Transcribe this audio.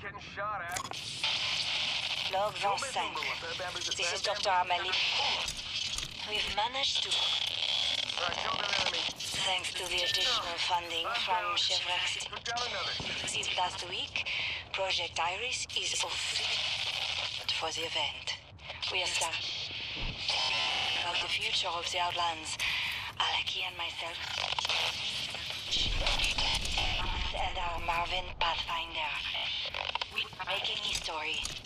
getting shot at. Log 25. This is Dr. Amelie. We've managed to, Alright, killed an enemy. thanks to the additional funding from Chevrex. Took. Since last week, Project Iris is off for the event. We are starting about the future of the Outlands. Aleki and myself. And Marvin Pathfinder. Making history.